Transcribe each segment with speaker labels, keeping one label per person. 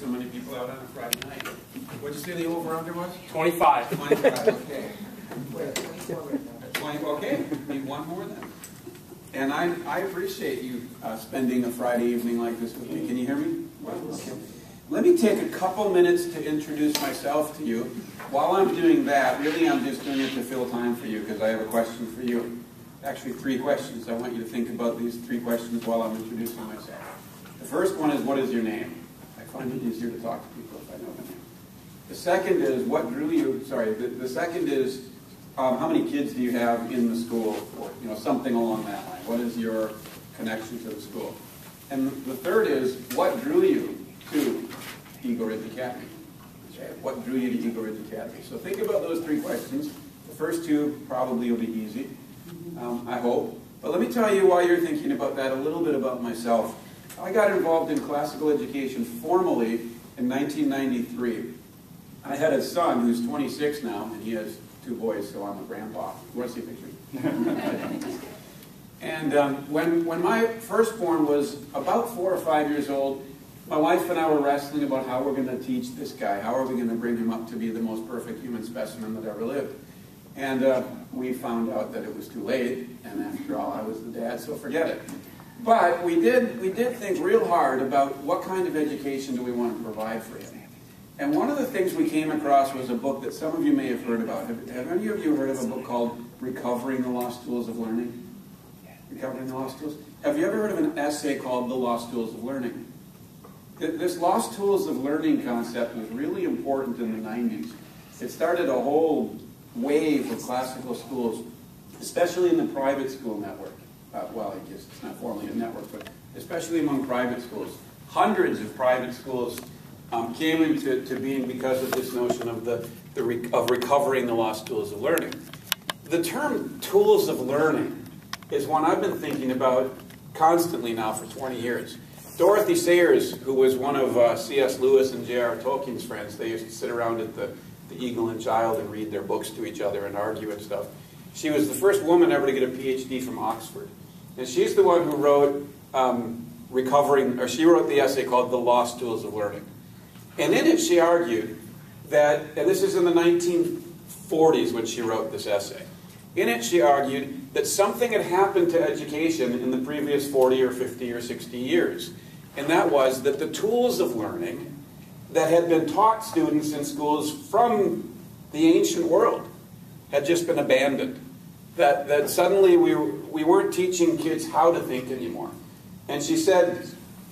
Speaker 1: so many people out on a Friday night. What'd you say the over-under was?
Speaker 2: 25.
Speaker 1: 25, okay.
Speaker 3: We're 24
Speaker 1: 20, okay, need one more then. And I, I appreciate you uh, spending a Friday evening like this with me. Can you hear me? Okay. Let me take a couple minutes to introduce myself to you. While I'm doing that, really I'm just doing it to fill time for you because I have a question for you. Actually, three questions. I want you to think about these three questions while I'm introducing myself. The first one is, what is your name? Find it easier to talk to people if I know the name. The second is, what drew you, sorry, the, the second is, um, how many kids do you have in the school, or you know, something along that line? What is your connection to the school? And the third is, what drew you to Eagle Ridge Academy? What drew you to Eagle Ridge Academy? So think about those three questions. The first two probably will be easy, um, I hope. But let me tell you while you're thinking about that a little bit about myself. I got involved in classical education formally in 1993. I had a son who's 26 now, and he has two boys, so I'm a grandpa. You want to see a picture? and um, when, when my firstborn was about four or five years old, my wife and I were wrestling about how we're going to teach this guy. How are we going to bring him up to be the most perfect human specimen that ever lived? And uh, we found out that it was too late, and after all, I was the dad, so forget it. But we did, we did think real hard about what kind of education do we want to provide for him. And one of the things we came across was a book that some of you may have heard about. Have, have any of you heard of a book called Recovering the Lost Tools of Learning? Recovering the Lost Tools? Have you ever heard of an essay called The Lost Tools of Learning? Th- This Lost Tools of Learning concept was really important in the 90s. It started a whole wave of classical schools, especially in the private school network. Uh, well, I guess it's not formally a network, but especially among private schools. Hundreds of private schools um, came into to being because of this notion of the, the re- of recovering the lost tools of learning. The term tools of learning is one I've been thinking about constantly now for 20 years. Dorothy Sayers, who was one of uh, C.S. Lewis and J.R. Tolkien's friends, they used to sit around at the, the Eagle and Child and read their books to each other and argue and stuff. She was the first woman ever to get a PhD from Oxford. And she's the one who wrote um, Recovering, or she wrote the essay called The Lost Tools of Learning. And in it, she argued that, and this is in the 1940s when she wrote this essay. In it, she argued that something had happened to education in the previous 40 or 50 or 60 years. And that was that the tools of learning that had been taught students in schools from the ancient world had just been abandoned. That, that suddenly we, we weren't teaching kids how to think anymore. And she said,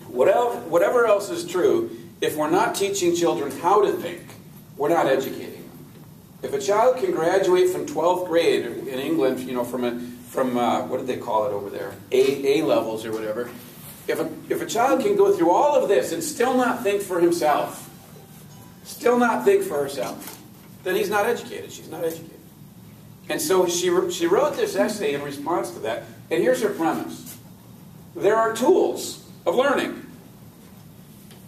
Speaker 1: whatever, whatever else is true, if we're not teaching children how to think, we're not educating them. If a child can graduate from 12th grade in England, you know, from a, from uh, what did they call it over there, A, a levels or whatever, if a, if a child can go through all of this and still not think for himself, still not think for herself, then he's not educated. She's not educated. And so she, she wrote this essay in response to that. And here's her premise there are tools of learning.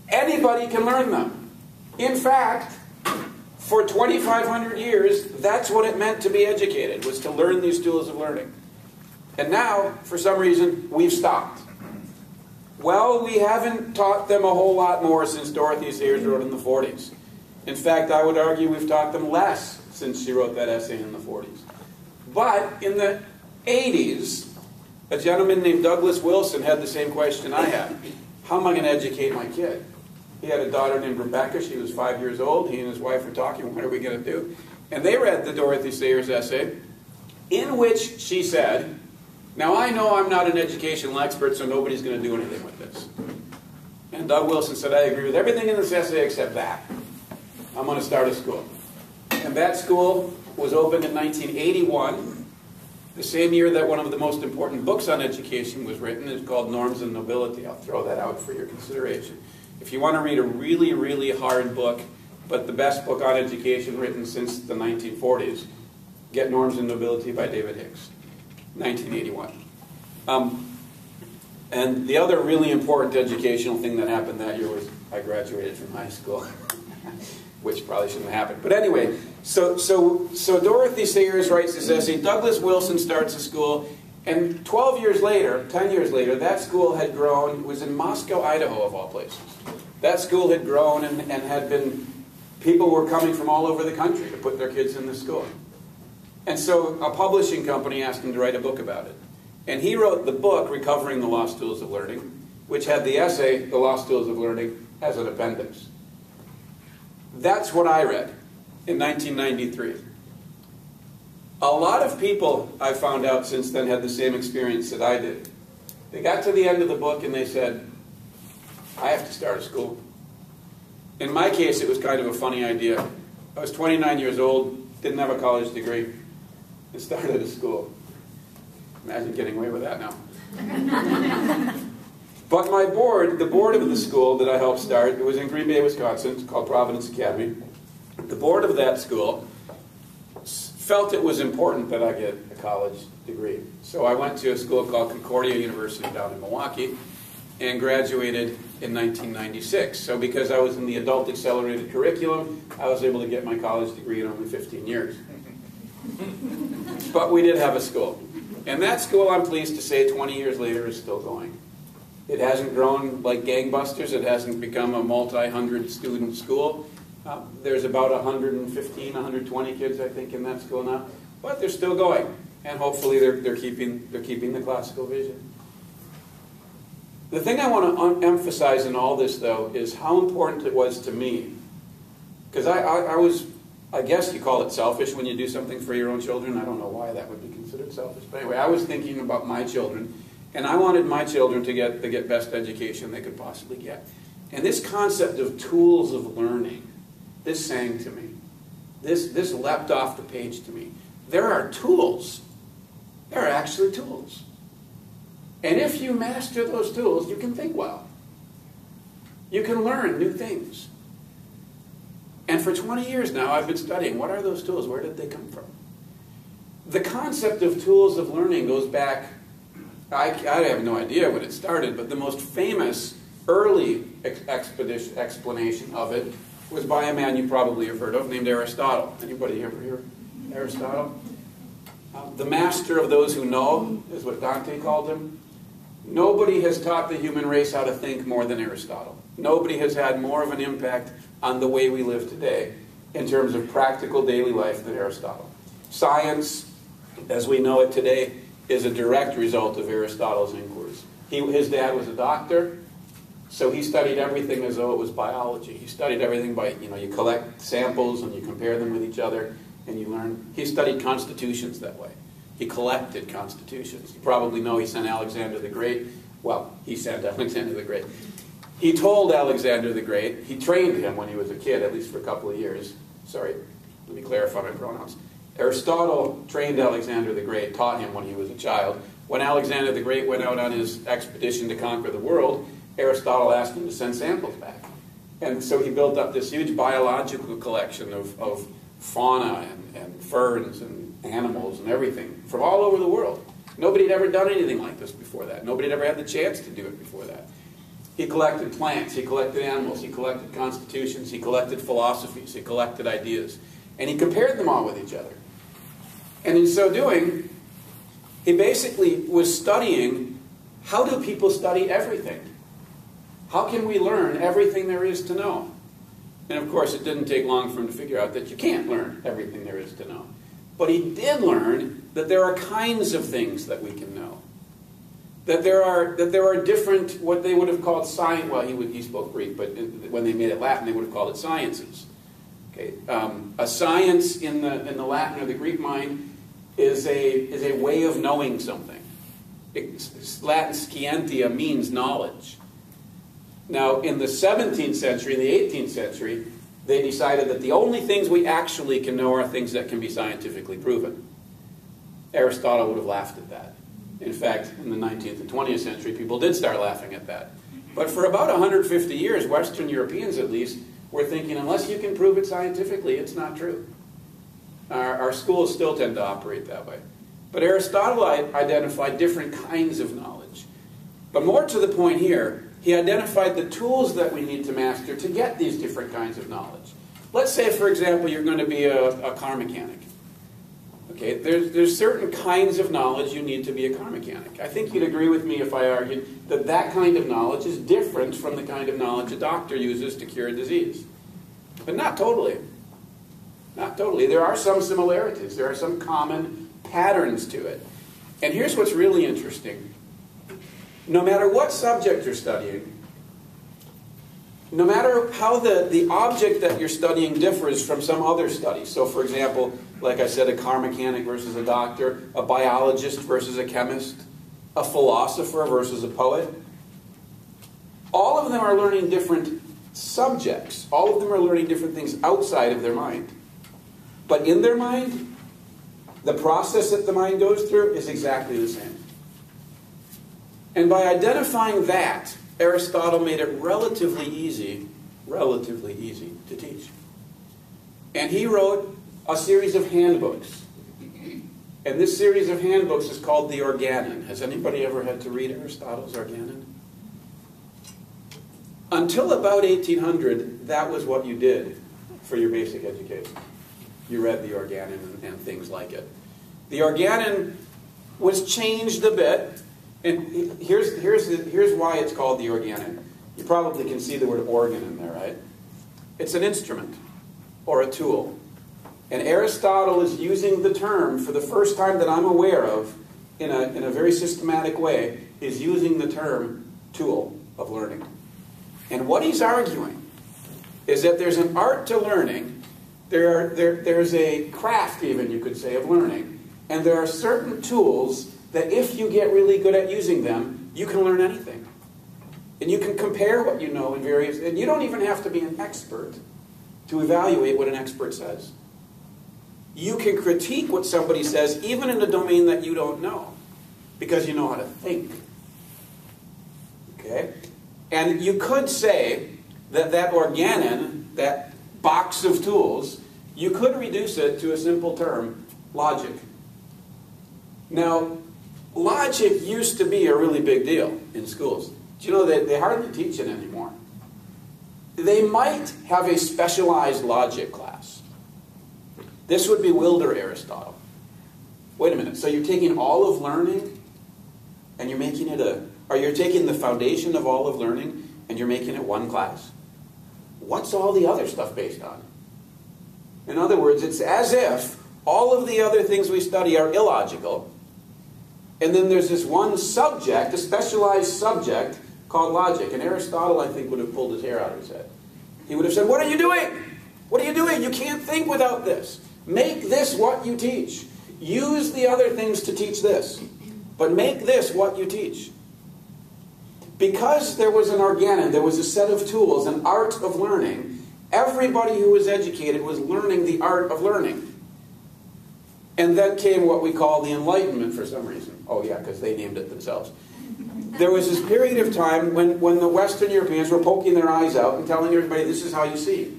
Speaker 1: Anybody can learn them. In fact, for 2,500 years, that's what it meant to be educated, was to learn these tools of learning. And now, for some reason, we've stopped. Well, we haven't taught them a whole lot more since Dorothy Sayers wrote in the 40s. In fact, I would argue we've taught them less since she wrote that essay in the 40s. But in the 80s, a gentleman named Douglas Wilson had the same question I had. How am I going to educate my kid? He had a daughter named Rebecca. She was five years old. He and his wife were talking, what are we going to do? And they read the Dorothy Sayers essay, in which she said, Now I know I'm not an educational expert, so nobody's going to do anything with this. And Doug Wilson said, I agree with everything in this essay except that. I'm going to start a school. And that school was opened in 1981, the same year that one of the most important books on education was written. It's called Norms and Nobility. I'll throw that out for your consideration. If you want to read a really, really hard book, but the best book on education written since the 1940s, get Norms and Nobility by David Hicks, 1981. Um, and the other really important educational thing that happened that year was I graduated from high school, which probably shouldn't have happened. But anyway, so, so, so Dorothy Sayers writes this essay. Douglas Wilson starts a school. And 12 years later, 10 years later, that school had grown, it was in Moscow, Idaho, of all places. That school had grown and, and had been, people were coming from all over the country to put their kids in the school. And so a publishing company asked him to write a book about it. And he wrote the book, Recovering the Lost Tools of Learning, which had the essay, The Lost Tools of Learning, as an appendix. That's what I read in 1993. A lot of people, I found out since then, had the same experience that I did. They got to the end of the book and they said, I have to start a school. In my case, it was kind of a funny idea. I was 29 years old, didn't have a college degree, and started a school. Imagine getting away with that now. but my board, the board of the school that I helped start, it was in Green Bay, Wisconsin. It's called Providence Academy. The board of that school felt it was important that I get a college degree. So I went to a school called Concordia University down in Milwaukee and graduated in 1996. So because I was in the adult accelerated curriculum, I was able to get my college degree in only 15 years. but we did have a school. And that school, I'm pleased to say, 20 years later is still going. It hasn't grown like gangbusters. It hasn't become a multi-hundred student school. Uh, there's about 115, 120 kids, I think, in that school now, but they're still going, and hopefully they're, they're, keeping, they're keeping the classical vision. The thing I want to emphasize in all this, though, is how important it was to me. Because I, I, I, was, I guess you call it selfish when you do something for your own children. I don't know why that would be considered selfish. But anyway, I was thinking about my children, and I wanted my children to get the get best education they could possibly get. And this concept of tools of learning this sang to me. This, this leapt off the page to me. There are tools. There are actually tools. And if you master those tools, you can think well. You can learn new things. And for 20 years now, I've been studying what are those tools? Where did they come from? The concept of tools of learning goes back, I, I have no idea when it started, but the most famous early expedition, explanation of it was by a man you probably have heard of named Aristotle. Anybody ever hear Aristotle? Uh, the master of those who know is what Dante called him. Nobody has taught the human race how to think more than Aristotle. Nobody has had more of an impact on the way we live today in terms of practical daily life than Aristotle. Science, as we know it today, is a direct result of Aristotle's inquiries. He, his dad was a doctor. So he studied everything as though it was biology. He studied everything by, you know, you collect samples and you compare them with each other and you learn. He studied constitutions that way. He collected constitutions. You probably know he sent Alexander the Great. Well, he sent Alexander the Great. He told Alexander the Great, he trained him when he was a kid, at least for a couple of years. Sorry, let me clarify my pronouns. Aristotle trained Alexander the Great, taught him when he was a child. When Alexander the Great went out on his expedition to conquer the world, Aristotle asked him to send samples back. And so he built up this huge biological collection of, of fauna and, and ferns and animals and everything from all over the world. Nobody had ever done anything like this before that. Nobody had ever had the chance to do it before that. He collected plants, he collected animals, he collected constitutions, he collected philosophies, he collected ideas, and he compared them all with each other. And in so doing, he basically was studying how do people study everything? How can we learn everything there is to know? And of course, it didn't take long for him to figure out that you can't learn everything there is to know. But he did learn that there are kinds of things that we can know. That there are that there are different what they would have called science. Well, he would, he spoke Greek, but when they made it Latin, they would have called it sciences. Okay, um, a science in the in the Latin or the Greek mind is a is a way of knowing something. Latin scientia means knowledge. Now, in the 17th century, in the 18th century, they decided that the only things we actually can know are things that can be scientifically proven. Aristotle would have laughed at that. In fact, in the 19th and 20th century, people did start laughing at that. But for about 150 years, Western Europeans at least, were thinking unless you can prove it scientifically, it's not true. Our, our schools still tend to operate that way. But Aristotle identified different kinds of knowledge. But more to the point here, he identified the tools that we need to master to get these different kinds of knowledge. Let's say, for example, you're going to be a, a car mechanic. Okay, there's, there's certain kinds of knowledge you need to be a car mechanic. I think you'd agree with me if I argued that that kind of knowledge is different from the kind of knowledge a doctor uses to cure a disease. But not totally. Not totally. There are some similarities, there are some common patterns to it. And here's what's really interesting no matter what subject you're studying, no matter how the, the object that you're studying differs from some other study. So, for example, like I said, a car mechanic versus a doctor, a biologist versus a chemist, a philosopher versus a poet. All of them are learning different subjects. All of them are learning different things outside of their mind. But in their mind, the process that the mind goes through is exactly the same. And by identifying that, Aristotle made it relatively easy, relatively easy to teach. And he wrote a series of handbooks. And this series of handbooks is called the Organon. Has anybody ever had to read Aristotle's Organon? Until about 1800, that was what you did for your basic education. You read the Organon and, and things like it. The Organon was changed a bit and here's, here's, the, here's why it's called the organon. You probably can see the word organ in there, right? It's an instrument or a tool. And Aristotle is using the term for the first time that I'm aware of in a, in a very systematic way, is using the term tool of learning. And what he's arguing is that there's an art to learning, there, there, there's a craft, even you could say, of learning, and there are certain tools that if you get really good at using them, you can learn anything. And you can compare what you know in various, and you don't even have to be an expert to evaluate what an expert says. You can critique what somebody says, even in a domain that you don't know, because you know how to think. Okay? And you could say that that organon, that box of tools, you could reduce it to a simple term logic. Now, logic used to be a really big deal in schools. Do you know that they hardly teach it anymore? They might have a specialized logic class. This would bewilder Aristotle. Wait a minute, so you're taking all of learning and you're making it a, or you're taking the foundation of all of learning and you're making it one class? What's all the other stuff based on? In other words, it's as if all of the other things we study are illogical and then there's this one subject, a specialized subject called logic. And Aristotle, I think, would have pulled his hair out of his head. He would have said, What are you doing? What are you doing? You can't think without this. Make this what you teach. Use the other things to teach this. But make this what you teach. Because there was an organon, there was a set of tools, an art of learning, everybody who was educated was learning the art of learning. And then came what we call the Enlightenment for some reason. Oh, yeah, because they named it themselves. There was this period of time when, when the Western Europeans were poking their eyes out and telling everybody, this is how you see.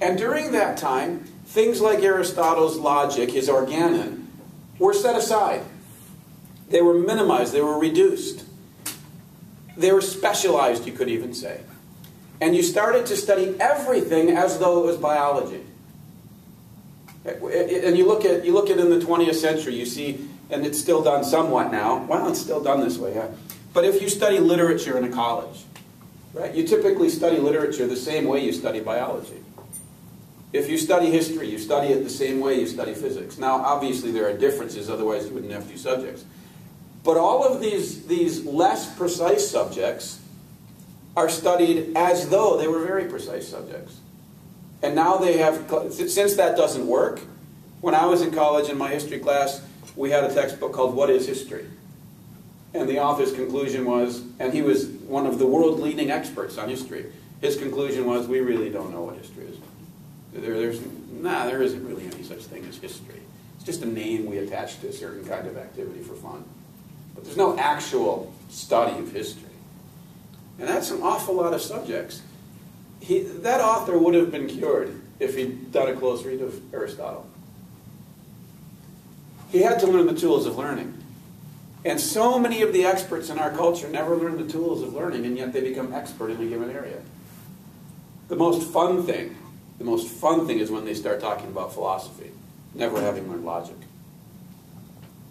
Speaker 1: And during that time, things like Aristotle's logic, his organon, were set aside. They were minimized, they were reduced. They were specialized, you could even say. And you started to study everything as though it was biology. And you look at you look at in the 20th century, you see, and it's still done somewhat now. Well, it's still done this way, yeah. But if you study literature in a college, right, you typically study literature the same way you study biology. If you study history, you study it the same way you study physics. Now, obviously, there are differences, otherwise, you wouldn't have two subjects. But all of these, these less precise subjects are studied as though they were very precise subjects. And now they have, since that doesn't work, when I was in college in my history class, we had a textbook called What is History? And the author's conclusion was, and he was one of the world leading experts on history, his conclusion was, we really don't know what history is. There, there's, nah, there isn't really any such thing as history. It's just a name we attach to a certain kind of activity for fun. But there's no actual study of history. And that's an awful lot of subjects he, that author would have been cured if he'd done a close read of Aristotle. He had to learn the tools of learning. And so many of the experts in our culture never learn the tools of learning, and yet they become expert in a given area. The most fun thing, the most fun thing is when they start talking about philosophy. never having learned logic.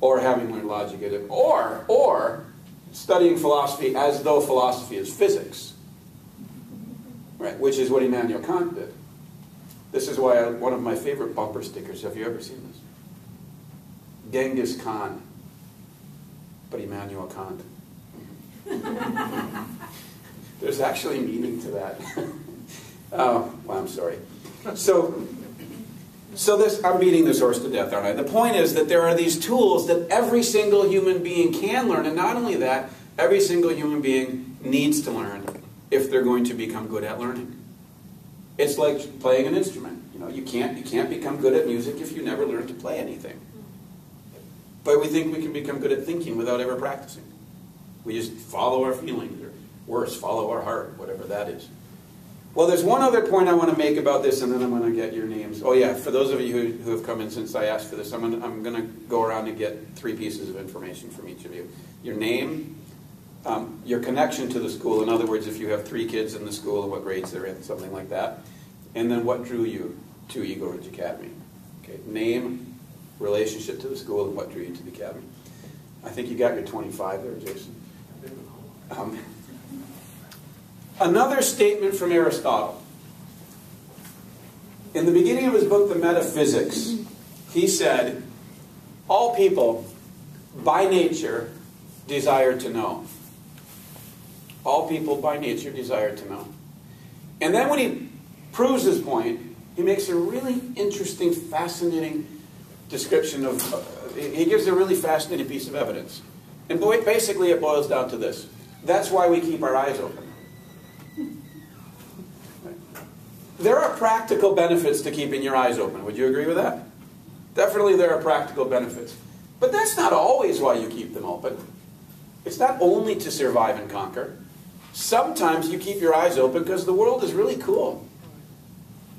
Speaker 1: Or having learned logic, at it- or, or studying philosophy as though philosophy is physics, right? Which is what Immanuel Kant did. This is why I, one of my favorite bumper stickers. Have you ever seen this? Genghis Khan, but Immanuel Kant. There's actually meaning to that. oh, well, I'm sorry. So, so this, I'm beating this horse to death, aren't I? The point is that there are these tools that every single human being can learn, and not only that, every single human being needs to learn if they're going to become good at learning. It's like playing an instrument. You know, you can't you can't become good at music if you never learn to play anything. But we think we can become good at thinking without ever practicing. We just follow our feelings, or worse, follow our heart, whatever that is. Well, there's one other point I want to make about this, and then I'm going to get your names. Oh, yeah, for those of you who, who have come in since I asked for this, I'm going, to, I'm going to go around and get three pieces of information from each of you your name, um, your connection to the school. In other words, if you have three kids in the school and what grades they're in, something like that. And then what drew you to Eagle Ridge Academy. Okay, name, relationship to the school, and what drew you to the academy. I think you got your 25 there, Jason. Um, Another statement from Aristotle. In the beginning of his book, The Metaphysics, he said, All people, by nature, desire to know. All people, by nature, desire to know. And then when he proves his point, he makes a really interesting, fascinating description of. Uh, he gives a really fascinating piece of evidence. And basically, it boils down to this that's why we keep our eyes open. There are practical benefits to keeping your eyes open. Would you agree with that? Definitely, there are practical benefits. But that's not always why you keep them open. It's not only to survive and conquer. Sometimes you keep your eyes open because the world is really cool.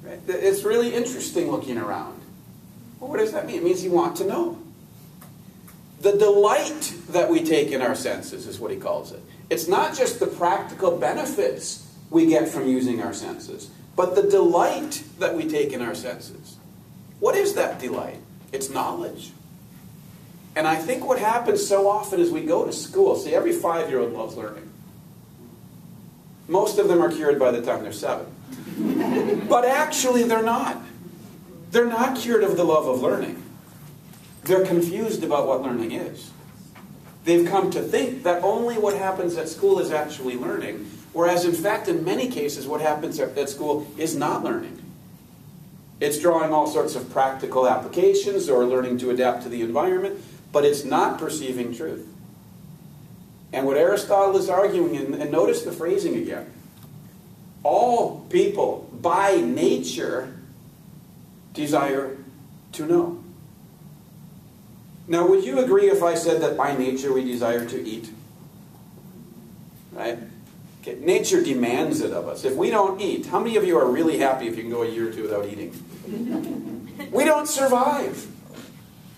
Speaker 1: Right? It's really interesting looking around. Well, what does that mean? It means you want to know. The delight that we take in our senses is what he calls it. It's not just the practical benefits we get from using our senses, but the delight that we take in our senses. What is that delight? It's knowledge. And I think what happens so often is we go to school. See, every five year old loves learning. Most of them are cured by the time they're seven. but actually, they're not. They're not cured of the love of learning. They're confused about what learning is. They've come to think that only what happens at school is actually learning, whereas in fact, in many cases, what happens at school is not learning. It's drawing all sorts of practical applications or learning to adapt to the environment, but it's not perceiving truth. And what Aristotle is arguing, and notice the phrasing again all people by nature desire to know. Now, would you agree if I said that by nature we desire to eat? Right? Okay. Nature demands it of us. If we don't eat, how many of you are really happy if you can go a year or two without eating? we don't survive.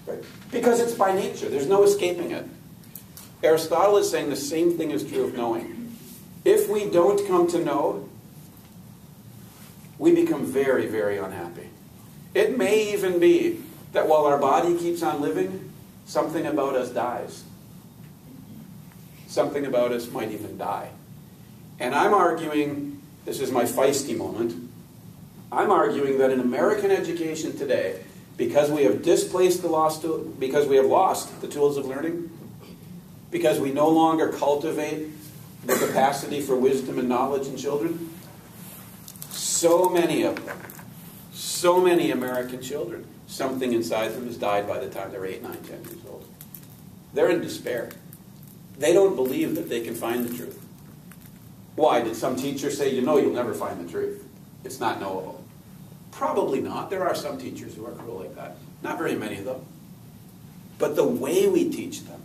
Speaker 1: Right? Because it's by nature, there's no escaping it. Aristotle is saying the same thing is true of knowing. If we don't come to know, we become very, very unhappy. It may even be that while our body keeps on living, something about us dies. Something about us might even die. And I'm arguing, this is my feisty moment, I'm arguing that in American education today, because we have displaced the lost, because we have lost the tools of learning, because we no longer cultivate the capacity for wisdom and knowledge in children, so many of them, so many American children, something inside them has died by the time they're 8, 9, 10 years old. They're in despair. They don't believe that they can find the truth. Why? Did some teacher say, you know, you'll never find the truth? It's not knowable. Probably not. There are some teachers who are cruel like that. Not very many of them. But the way we teach them,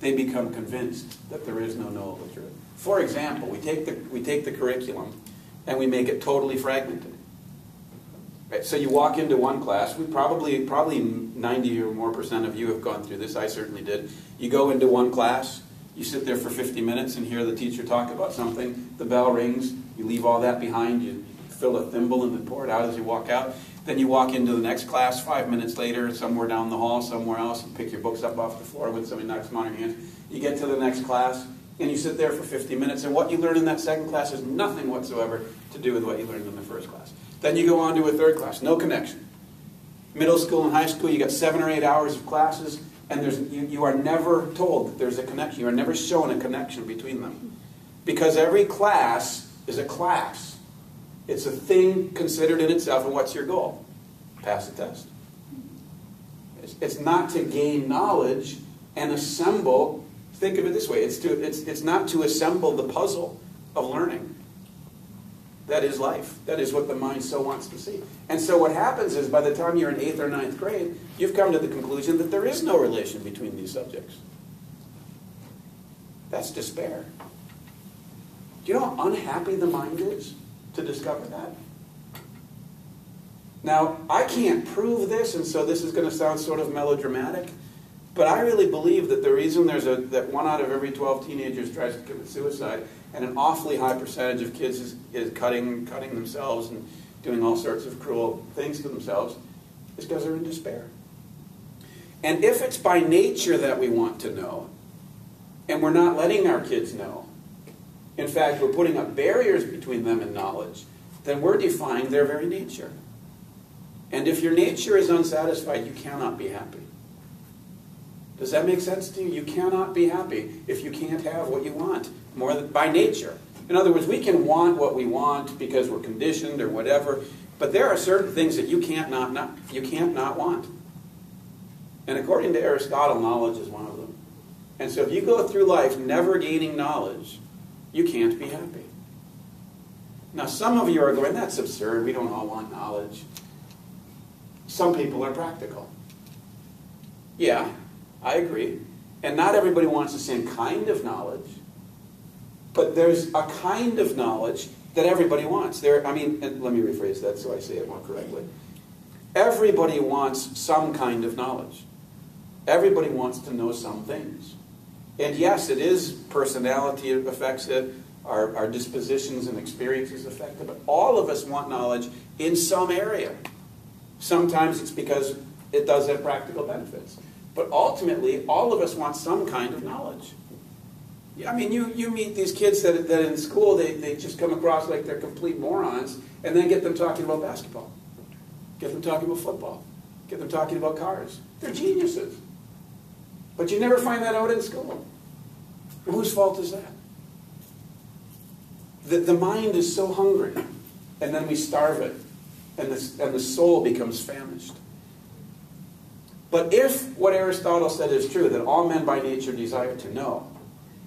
Speaker 1: they become convinced that there is no knowable truth. For example, we take the, we take the curriculum and we make it totally fragmented. Right? So you walk into one class, we probably, probably 90 or more percent of you have gone through this, I certainly did. You go into one class, you sit there for 50 minutes and hear the teacher talk about something, the bell rings, you leave all that behind, you fill a thimble and then pour it out as you walk out. Then you walk into the next class five minutes later, somewhere down the hall, somewhere else, and pick your books up off the floor when somebody knocks them on your hands. You get to the next class, and you sit there for 50 minutes, and what you learn in that second class has nothing whatsoever to do with what you learned in the first class. Then you go on to a third class, no connection. Middle school and high school, you got seven or eight hours of classes, and there's, you, you are never told that there's a connection. You are never shown a connection between them. Because every class is a class. It's a thing considered in itself, and what's your goal? Pass the test. It's, it's not to gain knowledge and assemble. Think of it this way: it's to it's it's not to assemble the puzzle of learning. That is life. That is what the mind so wants to see. And so what happens is by the time you're in eighth or ninth grade, you've come to the conclusion that there is no relation between these subjects. That's despair. Do you know how unhappy the mind is to discover that? Now, I can't prove this, and so this is going to sound sort of melodramatic, but I really believe that the reason there's a that one out of every 12 teenagers tries to commit suicide, and an awfully high percentage of kids is, is cutting cutting themselves and doing all sorts of cruel things to themselves, is because they're in despair. And if it's by nature that we want to know, and we're not letting our kids know, in fact, we're putting up barriers between them and knowledge, then we're defying their very nature. And if your nature is unsatisfied, you cannot be happy. Does that make sense to you? You cannot be happy if you can't have what you want more by nature. In other words, we can want what we want because we're conditioned or whatever, but there are certain things that you can't not, not you can't not want. And according to Aristotle, knowledge is one of them. And so if you go through life never gaining knowledge, you can't be happy. Now, some of you are going, that's absurd. We don't all want knowledge. Some people are practical. Yeah, I agree. And not everybody wants the same kind of knowledge. But there's a kind of knowledge that everybody wants. There, I mean, let me rephrase that so I say it more correctly. Everybody wants some kind of knowledge. Everybody wants to know some things. And yes, it is personality affects it, our, our dispositions and experiences affect it, but all of us want knowledge in some area. Sometimes it's because it does have practical benefits. But ultimately, all of us want some kind of knowledge. I mean, you, you meet these kids that, that in school, they, they just come across like they're complete morons, and then get them talking about basketball, get them talking about football, get them talking about cars. They're geniuses. But you never find that out in school. Whose fault is that? The, the mind is so hungry, and then we starve it and the, and the soul becomes famished. But if what Aristotle said is true, that all men by nature desire to know,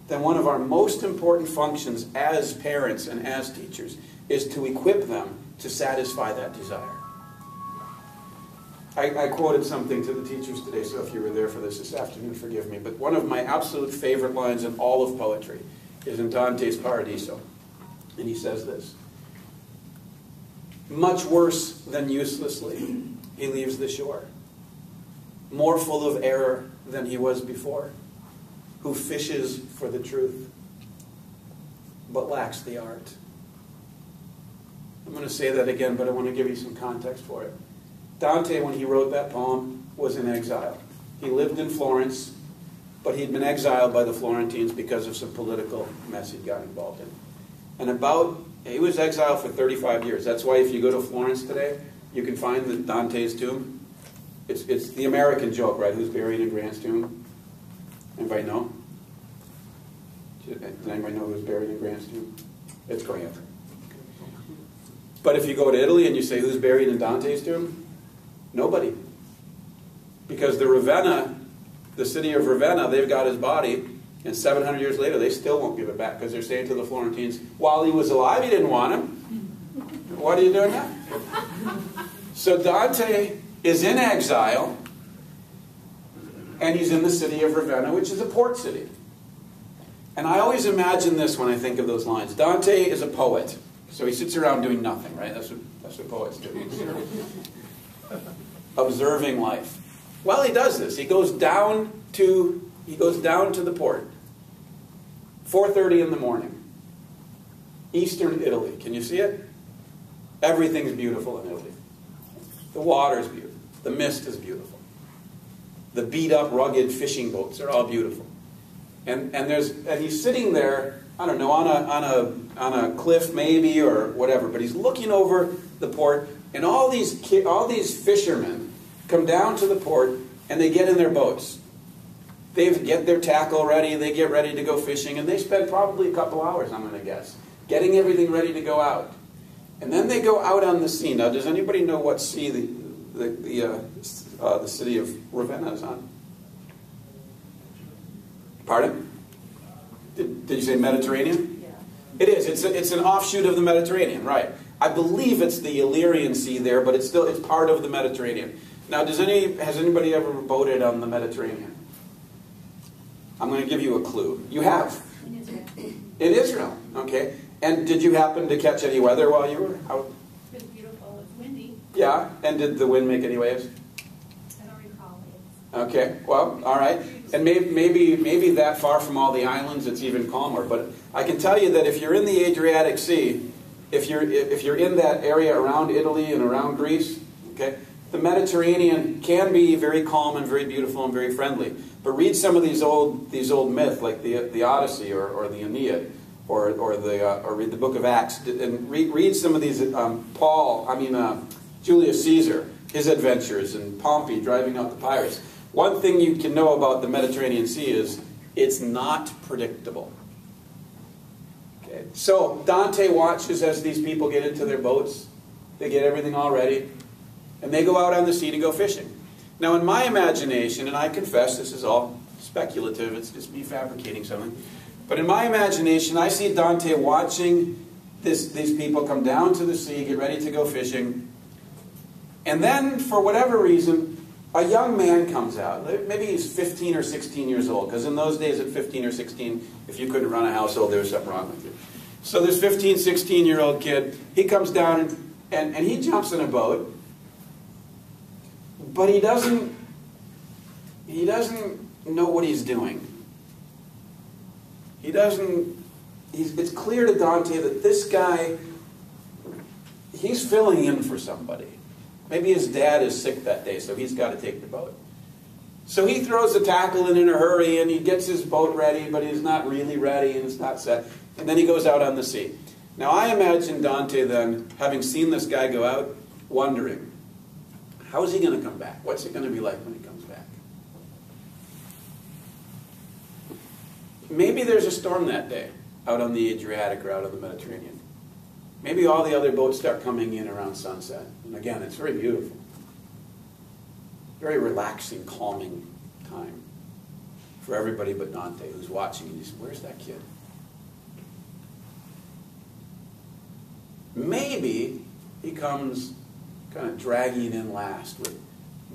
Speaker 1: then one of our most important functions as parents and as teachers is to equip them to satisfy that desire. I, I, quoted something to the teachers today, so if you were there for this this afternoon, forgive me. But one of my absolute favorite lines in all of poetry is in Dante's Paradiso. And he says this much worse than uselessly, he leaves the shore. More full of error than he was before, who fishes for the truth, but lacks the art. I'm going to say that again, but I want to give you some context for it. Dante, when he wrote that poem, was in exile. He lived in Florence, but he'd been exiled by the Florentines because of some political mess he'd got involved in. And about he was exiled for 35 years. That's why if you go to Florence today, you can find the Dante's tomb. It's, it's the American joke, right? Who's buried in Grant's tomb? Anybody know? Does anybody know who's buried in tomb? It's Grant. But if you go to Italy and you say who's buried in Dante's tomb, nobody. Because the Ravenna, the city of Ravenna, they've got his body, and 700 years later, they still won't give it back because they're saying to the Florentines, while he was alive, he didn't want him. What are you doing now? So Dante is in exile, and he's in the city of Ravenna, which is a port city. And I always imagine this when I think of those lines. Dante is a poet, so he sits around doing nothing, right? That's what, that's what poets do. Observing life. Well, he does this. He goes down to he goes down to the port. 4.30 in the morning. Eastern Italy. Can you see it? Everything's beautiful in Italy. The water's beautiful. The mist is beautiful. The beat up, rugged fishing boats. They're all beautiful. And, and, there's, and he's sitting there, I don't know, on a, on, a, on a cliff maybe or whatever, but he's looking over the port, and all these, ki- all these fishermen come down to the port and they get in their boats. They get their tackle ready, they get ready to go fishing, and they spend probably a couple hours, I'm going to guess, getting everything ready to go out. And then they go out on the sea. Now, does anybody know what sea the, the, the, uh, uh, the city of Ravenna is on? Pardon? Did, did you say Mediterranean?
Speaker 3: Yeah.
Speaker 1: It is. It's, a, it's an offshoot of the Mediterranean, right? I believe it's the Illyrian Sea there, but it's still it's part of the Mediterranean. Now, does any has anybody ever boated on the Mediterranean? I'm going to give you a clue. You have
Speaker 2: In Israel.
Speaker 1: in Israel, okay? And did you happen to catch any weather while you were out?
Speaker 2: It was beautiful. It's windy.
Speaker 1: Yeah. And did the wind make any waves?
Speaker 2: I don't recall it.
Speaker 1: Okay, well, all right. And maybe, maybe, maybe that far from all the islands, it's even calmer. But I can tell you that if you're in the Adriatic Sea, if you're, if you're in that area around Italy and around Greece, okay, the Mediterranean can be very calm and very beautiful and very friendly. But read some of these old, these old myths, like the, the Odyssey or, or the Aeneid, or, or, the, uh, or read the Book of Acts, and read, read some of these, um, Paul, I mean, uh, Julius Caesar, his adventures, and Pompey driving out the pirates. One thing you can know about the Mediterranean Sea is it's not predictable. Okay. So Dante watches as these people get into their boats. They get everything all ready. And they go out on the sea to go fishing. Now, in my imagination, and I confess this is all speculative, it's just me fabricating something. But in my imagination, I see Dante watching this, these people come down to the sea, get ready to go fishing. And then, for whatever reason, a young man comes out. Maybe he's 15 or 16 years old, because in those days, at 15 or 16, if you couldn't run a household, there was something wrong with you. So this 15, 16 year old kid, he comes down and, and, and he jumps in a boat, but he doesn't he doesn't know what he's doing. He doesn't it's clear to Dante that this guy he's filling in for somebody. Maybe his dad is sick that day, so he's got to take the boat. So he throws the tackle in in a hurry and he gets his boat ready, but he's not really ready and it's not set. And then he goes out on the sea. Now I imagine Dante then, having seen this guy go out, wondering, how is he going to come back? What's it going to be like when he comes back? Maybe there's a storm that day out on the Adriatic or out on the Mediterranean. Maybe all the other boats start coming in around sunset. And again, it's very beautiful. Very relaxing, calming time for everybody but Dante, who's watching. And he's, where's that kid? Maybe he comes kind of dragging in last with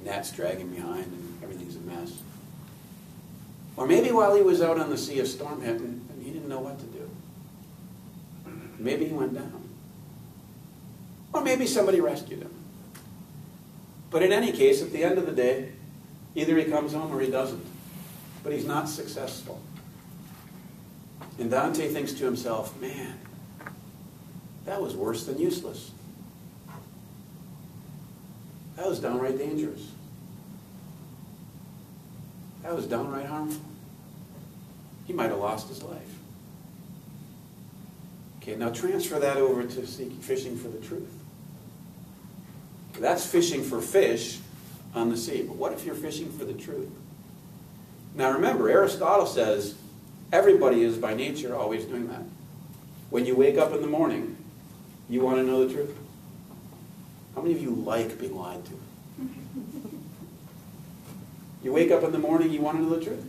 Speaker 1: nets dragging behind and everything's a mess. Or maybe while he was out on the sea, a storm hit and he didn't know what to do. Maybe he went down. Or maybe somebody rescued him. But in any case, at the end of the day, either he comes home or he doesn't. But he's not successful. And Dante thinks to himself, man, that was worse than useless. That was downright dangerous. That was downright harmful. He might have lost his life. Okay, now transfer that over to seeking, fishing for the truth. That's fishing for fish on the sea. But what if you're fishing for the truth? Now remember, Aristotle says everybody is by nature always doing that. When you wake up in the morning, you want to know the truth? How many of you like being lied to? You wake up in the morning, you want to know the truth.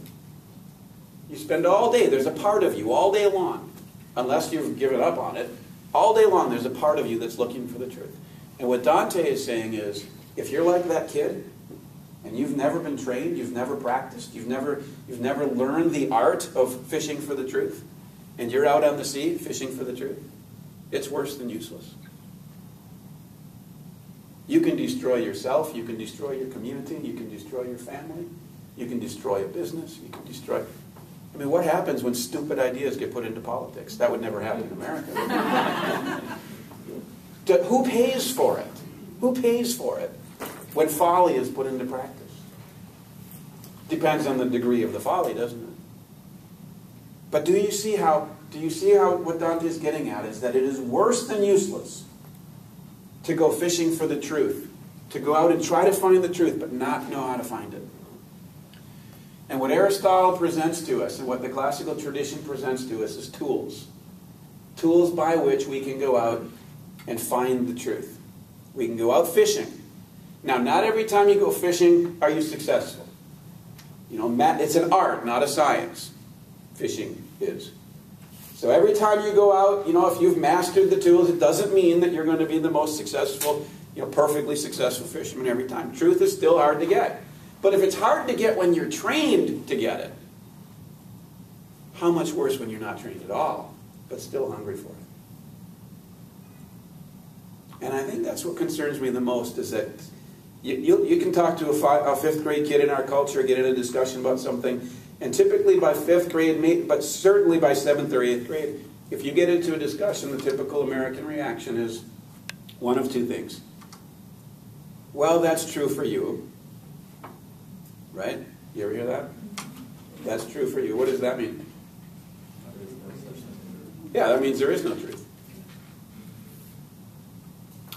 Speaker 1: You spend all day, there's a part of you all day long, unless you've given up on it, all day long there's a part of you that's looking for the truth. And what Dante is saying is, if you're like that kid, and you've never been trained, you've never practiced, you've never, you've never learned the art of fishing for the truth, and you're out on the sea fishing for the truth, it's worse than useless. You can destroy yourself, you can destroy your community, you can destroy your family, you can destroy a business, you can destroy. I mean, what happens when stupid ideas get put into politics? That would never happen in America. Do- who pays for it? Who pays for it when folly is put into practice? Depends on the degree of the folly, doesn't it? But do you see how do you see how what Dante is getting at is that it is worse than useless to go fishing for the truth, to go out and try to find the truth, but not know how to find it. And what Aristotle presents to us and what the classical tradition presents to us is tools. Tools by which we can go out and find the truth. We can go out fishing. Now, not every time you go fishing are you successful. You know, Matt, it's an art, not a science. Fishing is. So every time you go out, you know, if you've mastered the tools, it doesn't mean that you're going to be the most successful, you know, perfectly successful fisherman every time. Truth is still hard to get. But if it's hard to get when you're trained to get it, how much worse when you're not trained at all, but still hungry for it? And I think that's what concerns me the most is that you, you, you can talk to a, five, a fifth grade kid in our culture, get in a discussion about something, and typically by fifth grade, but certainly by seventh or eighth grade, if you get into a discussion, the typical American reaction is one of two things. Well, that's true for you. Right? You ever hear that? That's true for you. What does that mean? Yeah, that means there is no truth.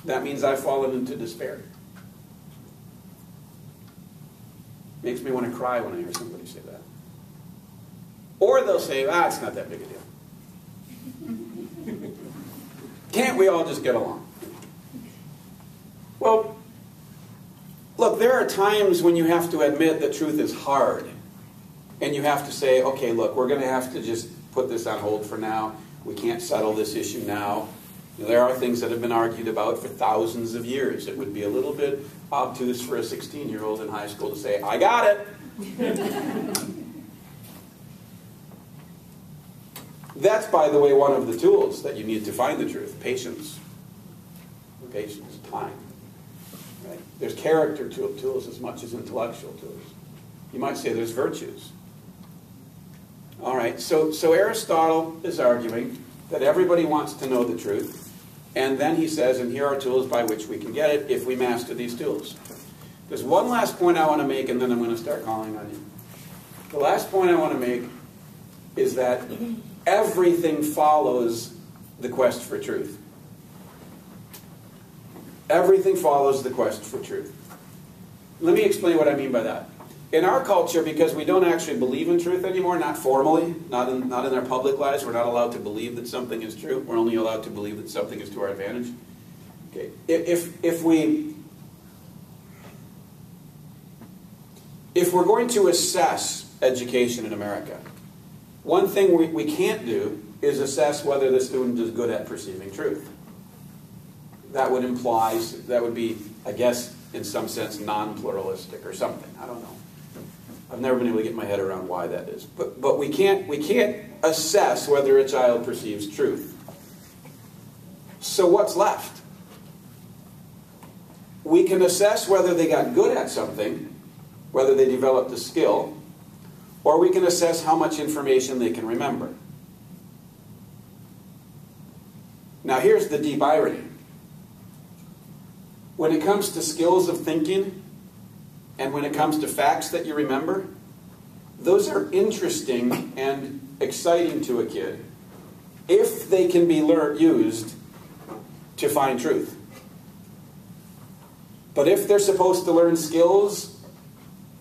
Speaker 1: That means I've fallen into despair. Makes me want to cry when I hear somebody say that. Or they'll say, ah, it's not that big a deal. Can't we all just get along? Well, look, there are times when you have to admit that truth is hard. And you have to say, okay, look, we're going to have to just put this on hold for now. We can't settle this issue now. There are things that have been argued about for thousands of years. It would be a little bit obtuse for a 16 year old in high school to say, I got it. That's, by the way, one of the tools that you need to find the truth patience. Patience, time. Right? There's character tools as much as intellectual tools. You might say there's virtues. All right, so, so Aristotle is arguing that everybody wants to know the truth, and then he says, and here are tools by which we can get it if we master these tools. There's one last point I want to make, and then I'm going to start calling on you. The last point I want to make is that everything follows the quest for truth. Everything follows the quest for truth. Let me explain what I mean by that. In our culture, because we don't actually believe in truth anymore, not formally, not in, not in our public lives, we're not allowed to believe that something is true. We're only allowed to believe that something is to our advantage. Okay. If, if we if we're going to assess education in America, one thing we, we can't do is assess whether the student is good at perceiving truth. That would imply, that would be, I guess, in some sense, non pluralistic or something. I don't know. I've never been able to get my head around why that is. But, but we, can't, we can't assess whether a child perceives truth. So what's left? We can assess whether they got good at something, whether they developed a skill, or we can assess how much information they can remember. Now, here's the deep irony. When it comes to skills of thinking, and when it comes to facts that you remember, those are interesting and exciting to a kid if they can be learned, used to find truth. But if they're supposed to learn skills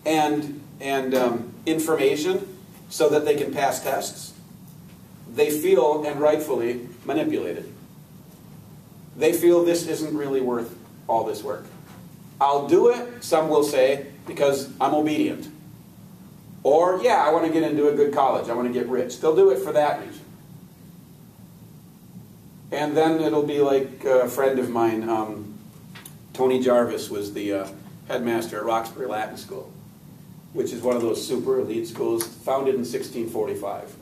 Speaker 1: and, and um, information so that they can pass tests, they feel, and rightfully, manipulated. They feel this isn't really worth all this work. I'll do it, some will say, because I'm obedient. Or, yeah, I want to get into a good college. I want to get rich. They'll do it for that reason. And then it'll be like a friend of mine, um, Tony Jarvis, was the uh, headmaster at Roxbury Latin School which is one of those super elite schools, founded in 1645.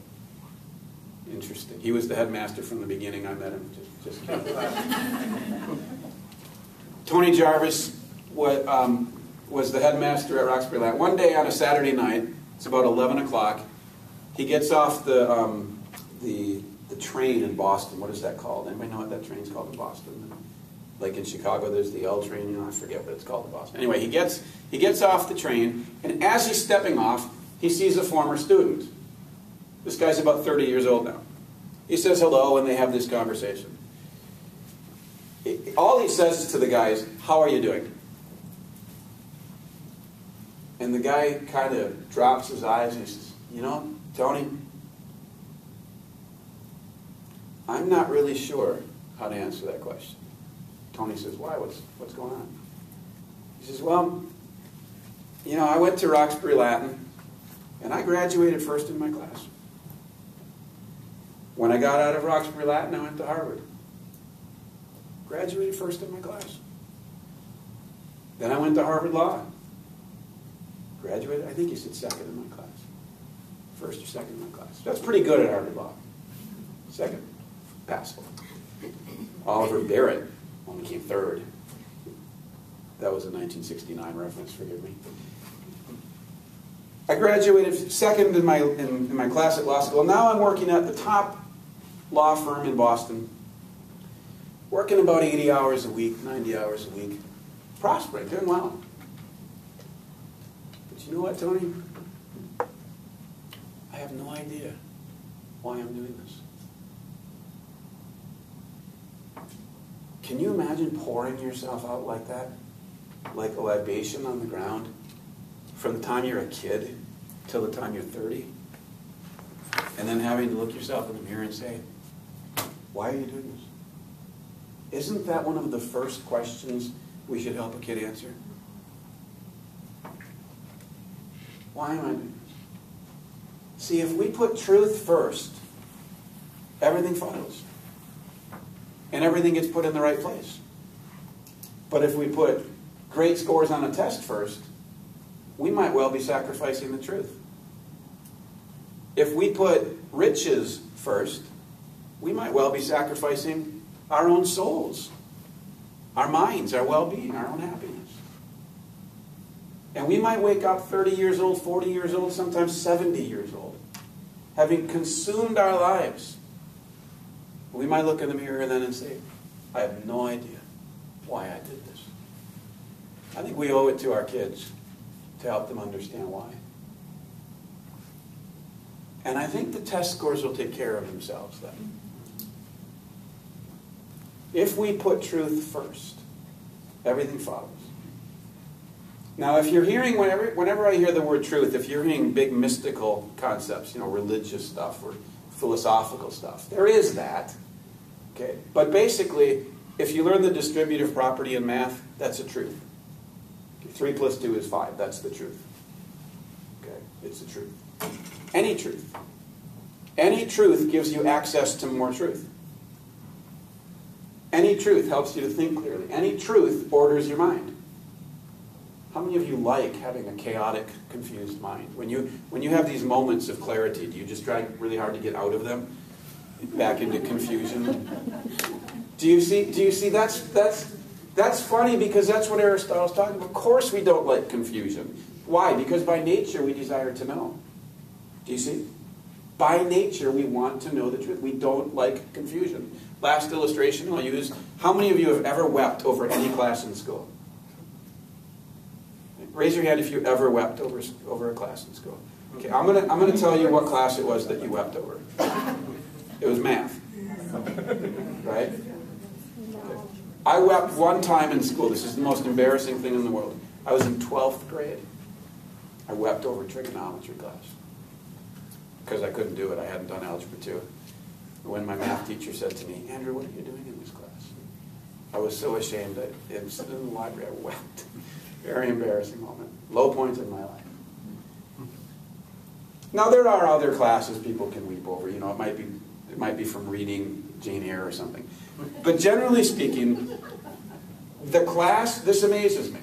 Speaker 1: Interesting. He was the headmaster from the beginning. I met him. Just, just Tony Jarvis was, um, was the headmaster at Roxbury Latin. One day on a Saturday night, it's about 11 o'clock, he gets off the, um, the, the train in Boston. What is that called? Anybody know what that train's called in Boston? Like in Chicago, there's the L train, you know, I forget what it's called in Boston. Anyway, he gets, he gets off the train, and as he's stepping off, he sees a former student. This guy's about 30 years old now. He says hello, and they have this conversation. All he says to the guy is, How are you doing? And the guy kind of drops his eyes and he says, You know, Tony, I'm not really sure how to answer that question. Tony says, Why? What's, what's going on? He says, Well, you know, I went to Roxbury Latin and I graduated first in my class. When I got out of Roxbury Latin, I went to Harvard. Graduated first in my class. Then I went to Harvard Law. Graduated, I think he said second in my class. First or second in my class. That's pretty good at Harvard Law. Second, passable. Oliver Barrett only came third. That was a 1969 reference, forgive me. I graduated second in my, in, in, my class at law school. Now I'm working at the top law firm in Boston, working about 80 hours a week, 90 hours a week, prospering, doing well. You know what, Tony? I have no idea why I'm doing this. Can you imagine pouring yourself out like that? Like a libation on the ground? From the time you're a kid till the time you're 30? And then having to look yourself in the mirror and say, why are you doing this? Isn't that one of the first questions we should help a kid answer? Why am I? See, if we put truth first, everything follows and everything gets put in the right place. But if we put great scores on a test first, we might well be sacrificing the truth. If we put riches first, we might well be sacrificing our own souls, our minds, our well being, our own happiness. And we might wake up 30 years old, 40 years old, sometimes 70 years old, having consumed our lives we might look in the mirror then and say, I have no idea why I did this. I think we owe it to our kids to help them understand why. And I think the test scores will take care of themselves then. If we put truth first, everything follows. Now, if you're hearing, whenever, whenever I hear the word truth, if you're hearing big mystical concepts, you know, religious stuff or philosophical stuff, there is that. Okay? But basically, if you learn the distributive property in math, that's a truth. Okay, 3 plus 2 is 5. That's the truth. Okay? It's the truth. Any truth. Any truth gives you access to more truth. Any truth helps you to think clearly. Any truth orders your mind. How many of you like having a chaotic, confused mind? When you, when you have these moments of clarity, do you just try really hard to get out of them? back into confusion. Do you see? Do you see? That's that's that's funny because that's what Aristotle's talking about. Of course, we don't like confusion. Why? Because by nature we desire to know. Do you see? By nature, we want to know the truth. We don't like confusion. Last illustration I'll use. How many of you have ever wept over any class in school? Raise your hand if you ever wept over, over a class in school. Okay, I'm going to I'm gonna mm-hmm. tell you what class it was that you wept over. It was math. Right? I wept one time in school. This is the most embarrassing thing in the world. I was in 12th grade. I wept over trigonometry class because I couldn't do it. I hadn't done Algebra 2. When my math teacher said to me, Andrew, what are you doing in this class? I was so ashamed that in the library I wept. Very embarrassing moment. Low point in my life. Now there are other classes people can weep over. You know, it might be it might be from reading Jane Eyre or something. But generally speaking, the class, this amazes me,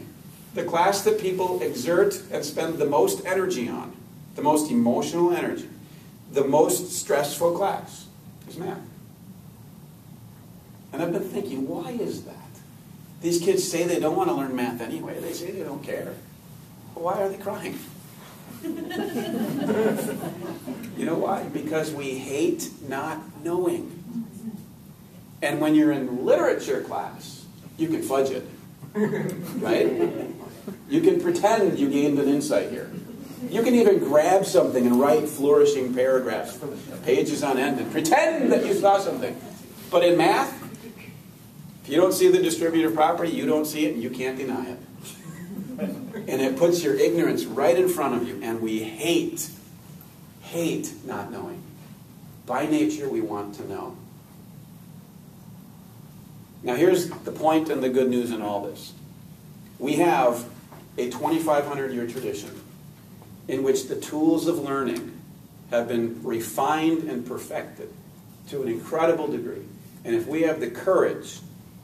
Speaker 1: the class that people exert and spend the most energy on, the most emotional energy, the most stressful class is math. And I've been thinking, why is that? These kids say they don't want to learn math anyway. They say they don't care. Why are they crying? you know why? Because we hate not knowing. And when you're in literature class, You can fudge it, right? You can pretend you gained an insight here. You can even grab something and write flourishing paragraphs, pages on end, and pretend that you saw something. But in math, if you don't see the distributive property, you don't see it and you can't deny it. And it puts your ignorance right in front of you, and we hate, hate not knowing. By nature, we want to know. Now, here's the point and the good news in all this. We have a 2,500 year tradition in which the tools of learning have been refined and perfected to an incredible degree. And if we have the courage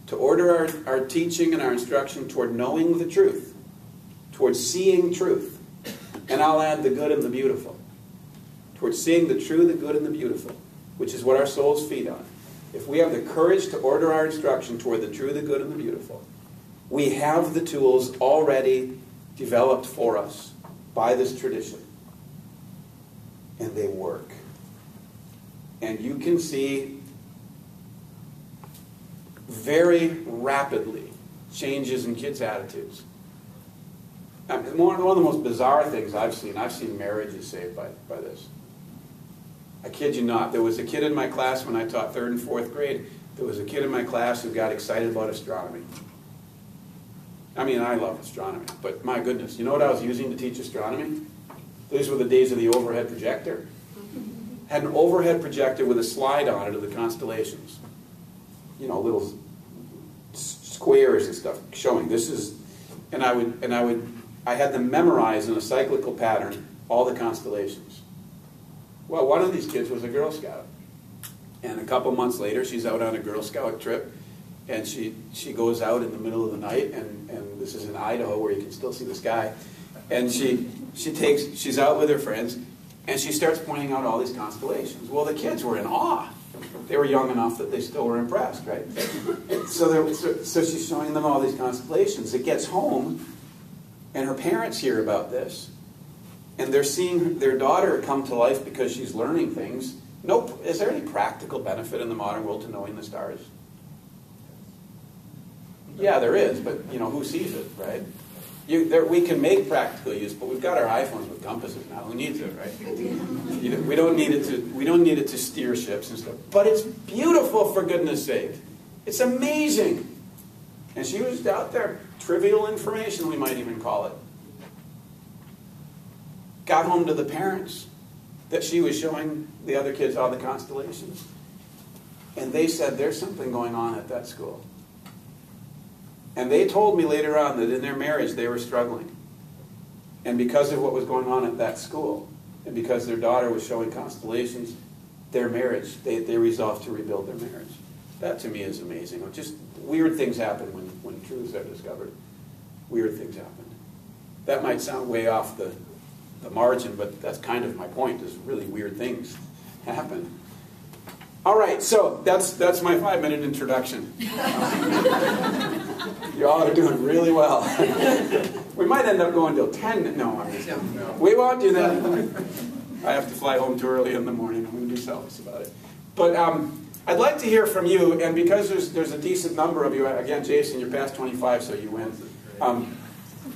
Speaker 1: to order our, our teaching and our instruction toward knowing the truth, towards seeing truth, and I'll add the good and the beautiful, towards seeing the true, the good, and the beautiful, which is what our souls feed on. If we have the courage to order our instruction toward the true, the good, and the beautiful, we have the tools already developed for us by this tradition. And they work. And you can see very rapidly changes in kids' attitudes. I mean, one of the most bizarre things I've seen, I've seen marriages saved by, by this. I kid you not. There was a kid in my class when I taught third and fourth grade. There was a kid in my class who got excited about astronomy. I mean, I love astronomy, but my goodness, you know what I was using to teach astronomy? These were the days of the overhead projector. Had an overhead projector with a slide on it of the constellations. You know, little squares and stuff showing this is, and I would, and I would, I had them memorize in a cyclical pattern all the constellations. Well, one of these kids was a Girl Scout. And a couple months later, she's out on a Girl Scout trip, and she, she goes out in the middle of the night, and, and this is in Idaho where you can still see the sky. And she, she takes, she's out with her friends, and she starts pointing out all these constellations. Well, the kids were in awe. They were young enough that they still were impressed, right? So, so, so she's showing them all these constellations. It gets home, and her parents hear about this, and they're seeing their daughter come to life because she's learning things. Nope. Is there any practical benefit in the modern world to knowing the stars? Yeah, there is, but you know who sees it, right? You, there, we can make practical use, but we've got our iPhones with compasses now. Who needs it, right? We don't need it to. We don't need it to steer ships and stuff. But it's beautiful, for goodness' sake. It's amazing. And she was out there, trivial information, we might even call it. Got home to the parents that she was showing the other kids all the constellations. And they said, There's something going on at that school. And they told me later on that in their marriage they were struggling. And because of what was going on at that school, and because their daughter was showing constellations, their marriage, they, they resolved to rebuild their marriage. That to me is amazing. Just weird things happen when, when truths are discovered. Weird things happen. That might sound way off the, the margin, but that's kind of my point, is really weird things happen. All right, so that's that's my five minute introduction. you all are doing really well. we might end up going till ten. No, I'm just, we won't do that. I have to fly home too early in the morning. I'm going to be selfish about it. But um, I'd like to hear from you, and because there's there's a decent number of you. Again, Jason, you're past 25, so you win. Um,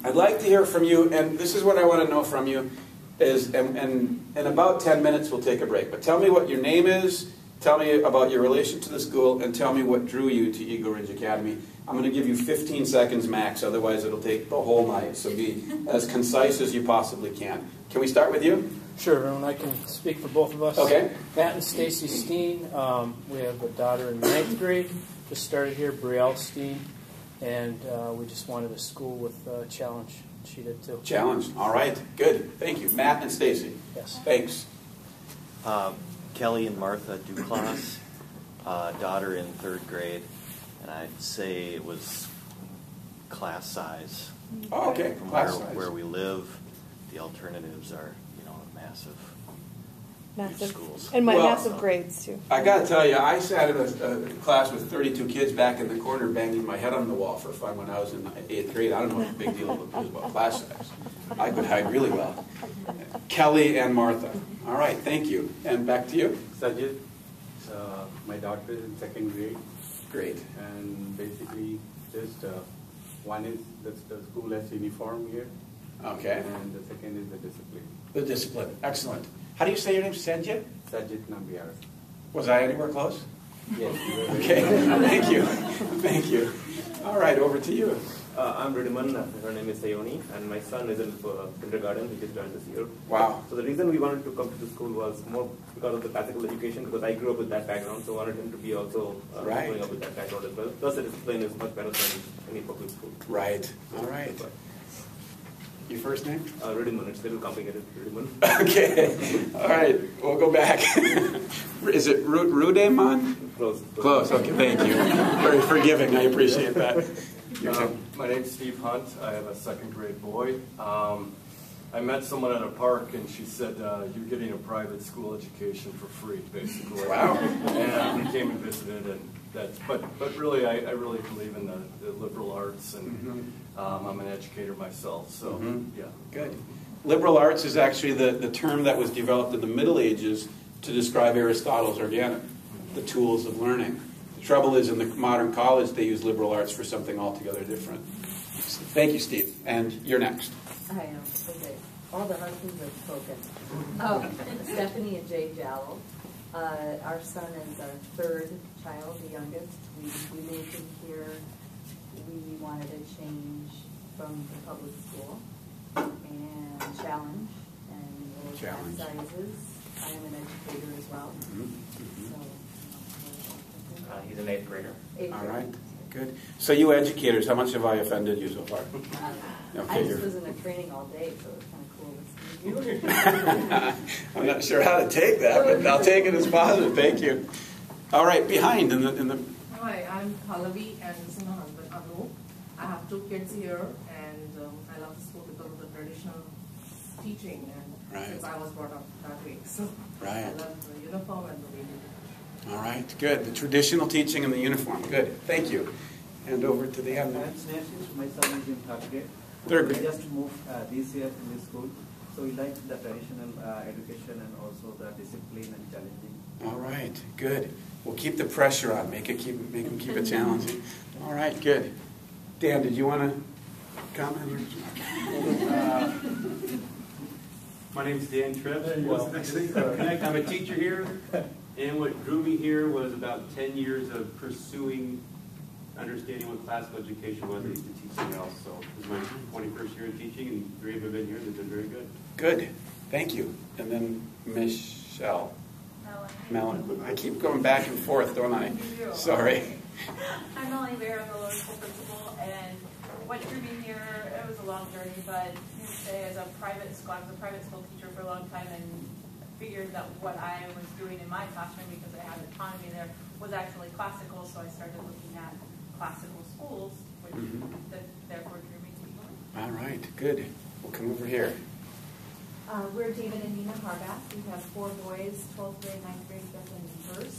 Speaker 1: I'd like to hear from you, and this is what I want to know from you. Is and, and in about 10 minutes we'll take a break. But tell me what your name is Tell me about your relation to the school and tell me what drew you to Eagle Ridge Academy. I'm going to give you 15 seconds max, otherwise it'll take the whole night. So be as concise as you possibly can. Can we start with you?
Speaker 4: Sure, and I can speak for both of us.
Speaker 1: Okay.
Speaker 4: Matt and Stacy Steen. Um, we have a daughter in ninth grade, just started here, Brielle Steen, and uh, we just wanted a school with a challenge. She did too.
Speaker 1: Challenge. All right. Good. Thank you. Matt and Stacy.
Speaker 4: Yes.
Speaker 1: Thanks.
Speaker 5: Uh, Kelly and Martha Duclas, uh, daughter in third grade, and I'd say it was class size.
Speaker 1: Oh, okay.
Speaker 5: From
Speaker 1: Class
Speaker 5: where,
Speaker 1: size.
Speaker 5: where we live, the alternatives are, you know, massive,
Speaker 6: Massive.
Speaker 5: schools.
Speaker 6: And my
Speaker 1: Well-
Speaker 6: massive grades too.
Speaker 1: I got to tell you, I sat in a, a class with 32 kids back in the corner banging my head on the wall for fun when I was in eighth grade. I don't know what the big deal was about class size. I could hide really well. Kelly and Martha. All right, thank you. And back to you.
Speaker 7: Sajid, uh, my daughter is in second grade,
Speaker 1: Great.
Speaker 7: and basically
Speaker 6: Just uh, one is that's the school has uniform here,
Speaker 1: Okay.
Speaker 6: and the second is the discipline.
Speaker 1: The discipline. Excellent. How do you say your name? Sanjay?
Speaker 6: Sajid Nambiar.
Speaker 1: Was I anywhere close?
Speaker 6: Yes. you are
Speaker 1: Okay. Thank you. Thank you. All right, over to you.
Speaker 7: Uh, I'm Ridiman, her name is Sayoni, and my son is in uh, kindergarten, he just joined this year.
Speaker 1: Wow.
Speaker 7: So the reason we wanted to come to the school was more because of the classical education, because I grew up with that background, so I wanted him to be also uh,
Speaker 1: Right.
Speaker 7: growing up with that background as well. Plus the discipline is much better than any public school.
Speaker 1: Right. All right. Your first name?
Speaker 7: Uh, Ridiman, it's a little complicated, Ridiman.
Speaker 1: Okay. All right. We'll go back. Is it Ru- Rudeman?
Speaker 7: Close.
Speaker 1: Close. Okay. Thank you. Very forgiving. I appreciate that. Your turn.
Speaker 8: Um, My name's Steve Hunt. I have a second grade boy. Um, I met someone at a park and she said, uh, you're getting a private school education for free, basically.
Speaker 1: Wow.
Speaker 8: And we came and visited and that's, but, but really, I, I really believe in the, the liberal arts and, um, I'm an educator myself, so,
Speaker 1: Mhm.
Speaker 8: yeah.
Speaker 1: Good. Liberal arts is actually the, the term that was developed in the Middle Ages to describe Aristotle's Organon, the tools of learning. The trouble is, in the modern college, they use liberal arts for something altogether different. Thank you, Steve. And you're next.
Speaker 3: I am, okay. All the husbands have spoken. Um, Stephanie and Jay Jallow. Uh, our son is our third child, the youngest. We, we moved him here. We wanted a change from the public school and challenge and little
Speaker 1: Challenge.
Speaker 3: sizes. I am an educator as well, so.
Speaker 7: Uh, he's an eighth grader.
Speaker 3: eighth
Speaker 1: All
Speaker 3: grade.
Speaker 1: right. Good. So you educators, how much have I offended you so far?
Speaker 3: Uh,
Speaker 1: Okay,
Speaker 3: I just
Speaker 1: you're-
Speaker 3: was in a training all day, so it was kind of cool listening to you.
Speaker 1: I'm not sure how to take that, but I'll take it as positive. Thank you. All right, behind in the in the
Speaker 9: Hi, I'm Pallavi and this is my husband Anu. I have two kids here and um, I love the school because of the traditional teaching and
Speaker 1: Right.
Speaker 9: since I was brought up that way. So I love the uniform and the way they.
Speaker 1: All right, good. The traditional teaching and the uniform. Good. Thank you. And over to the end.
Speaker 10: I'm Snehashish, my son is in third grade.
Speaker 1: Third
Speaker 10: We
Speaker 1: grade.
Speaker 10: just moved uh, this year in this school, so we like the traditional uh, education and also the discipline and challenging.
Speaker 1: All right, good. We'll keep the pressure on. Make it keep make them keep it challenging. All right, good. Dan, did you want to comment?
Speaker 11: Uh, My is Dan Tripp. Well, I'm a teacher here, and what drew me here was about 10 years of pursuing understanding what classical education was. I used to teach somewhere else, so this is my 21st year in teaching, and three of them have been here, and they've been very good.
Speaker 1: Good. Thank you. And then Michelle. Melanie. I keep going back and forth, don't I? Sorry.
Speaker 2: I'm Melanie Bear, I'm the lower school principal, and what drew me here, it was a long journey, but you say as a private school, I was a private school teacher for a long time and figured that what I was doing in my classroom, because I had autonomy there, was actually classical, so I started looking at classical schools, which
Speaker 1: Mhm.
Speaker 2: that therefore drew me to Eagle.
Speaker 1: All right, good. We'll come over here.
Speaker 12: Uh, we're David and Nina Harbath. We have four boys, 12th grade, 9th grade, 5th, and 1st.